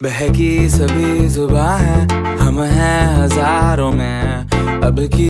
बहकी सभी जुबा है हम हैं हज़ारों में। अब की